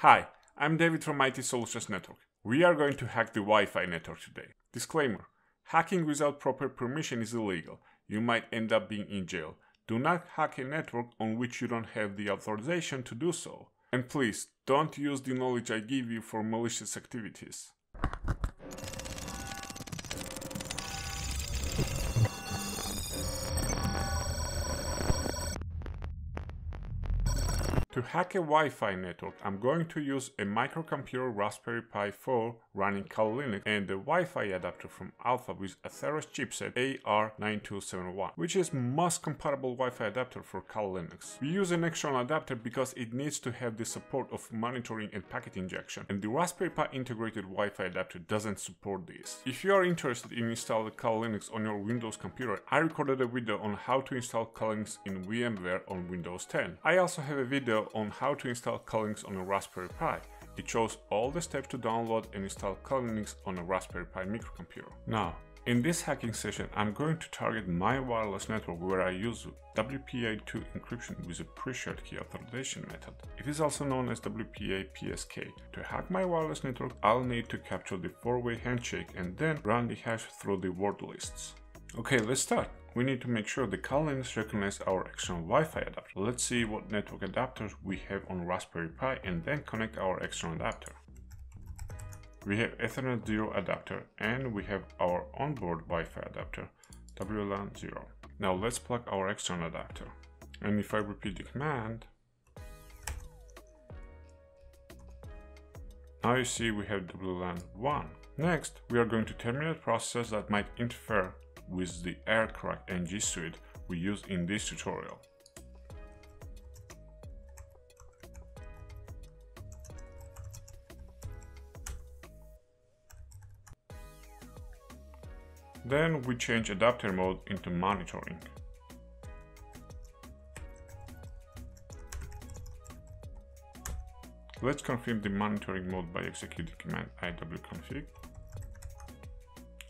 Hi, I'm David from IT Solutions Network. We are going to hack the Wi-Fi network today. Disclaimer. Hacking without proper permission is illegal. You might end up being in jail. Do not hack a network on which you don't have the authorization to do so. And please, don't use the knowledge I give you for malicious activities. To hack a Wi-Fi network, I'm going to use a microcomputer Raspberry Pi 4 running Kali Linux and the Wi-Fi adapter from Alpha with Atheros chipset AR9271, which is most compatible Wi-Fi adapter for Kali Linux. We use an external adapter because it needs to have the support of monitoring and packet injection, and the Raspberry Pi integrated Wi-Fi adapter doesn't support this. If you are interested in installing Kali Linux on your Windows computer, I recorded a video on how to install Kali Linux in VMware on Windows 10. I also have a video on how to install Linux on a Raspberry Pi. It shows all the steps to download and install Linux on a Raspberry Pi microcomputer. Now, in this hacking session, I'm going to target my wireless network where I use WPA2 encryption with a pre-shared key authorization method. It is also known as WPA PSK. To hack my wireless network, I'll need to capture the four-way handshake and then run the hash through the word lists. Okay, let's start we need to make sure the Kali Linux recognize our external Wi-Fi adapter. Let's see what network adapters we have on Raspberry Pi and then connect our external adapter. We have Ethernet 0 adapter and we have our onboard Wi-Fi adapter WLAN 0. Now let's plug our external adapter. And if I repeat the command, now you see we have WLAN 1. Next, we are going to terminate processes that might interfere with the AirCrack NG suite we use in this tutorial. Then we change adapter mode into monitoring. Let's confirm the monitoring mode by executing command iwconfig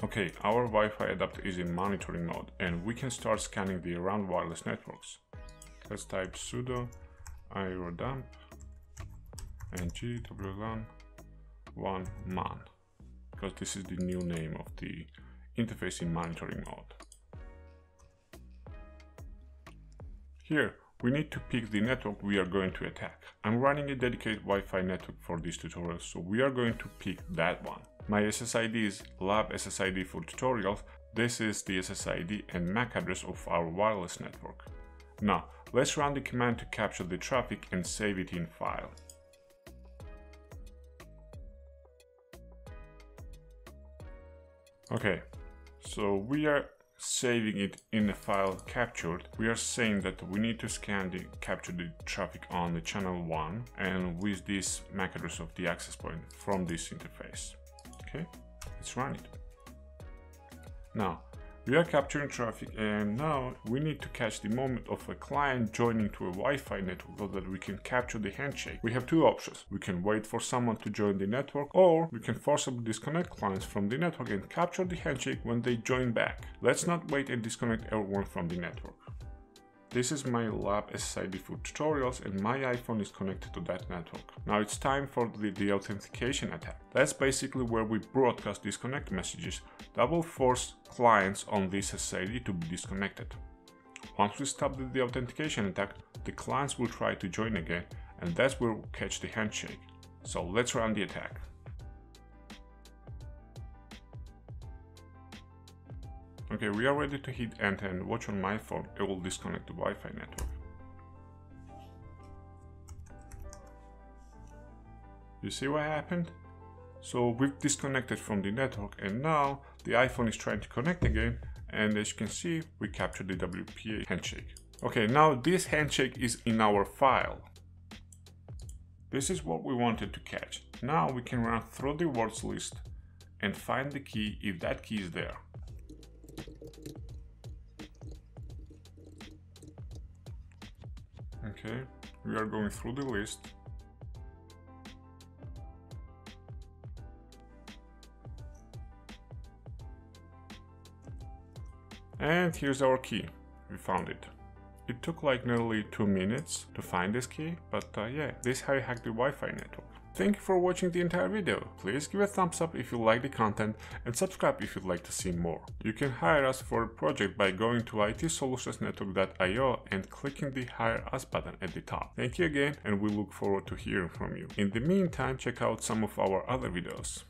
Okay, our Wi-Fi adapter is in monitoring mode and we can start scanning the around wireless networks. Let's type sudo aerodump ngwlan 1 man because this is the new name of the interface in monitoring mode. Here, we need to pick the network we are going to attack. I'm running a dedicated Wi-Fi network for this tutorial, so we are going to pick that one. My SSID is lab SSID for tutorials. This is the SSID and MAC address of our wireless network. Now, let's run the command to capture the traffic and save it in file. Okay, so we are saving it in a file captured, we are saying that we need to scan the capture the traffic on the channel 1 and with this MAC address of the access point from this interface. Okay, let's run it. Now, we are capturing traffic and now we need to catch the moment of a client joining to a Wi-Fi network so that we can capture the handshake. We have two options. We can wait for someone to join the network or we can forcibly disconnect clients from the network and capture the handshake when they join back. Let's not wait and disconnect everyone from the network. This is my lab SSID for tutorials and my iPhone is connected to that network. Now it's time for the, deauthentication attack. That's basically where we broadcast disconnect messages that will force clients on this SSID to be disconnected. Once we stop the, deauthentication attack, the clients will try to join again and that's where we'll catch the handshake. So let's run the attack. Okay, we are ready to hit enter and watch on my phone, it will disconnect the Wi-Fi network. You see what happened? So we've disconnected from the network and now the iPhone is trying to connect again and as you can see we captured the WPA handshake. Okay, now this handshake is in our file. This is what we wanted to catch. Now we can run through the words list and find the key if that key is there. Okay, we are going through the list. And here's our key. We found it. It took like nearly 2 minutes to find this key, but uh, yeah, this is how you hack the Wi-Fi network. Thank you for watching the entire video. Please give a thumbs up if you like the content and subscribe if you'd like to see more. You can hire us for a project by going to itsolutionsnetwork.io and clicking the Hire Us button at the top. Thank you again and we look forward to hearing from you. In the meantime, check out some of our other videos.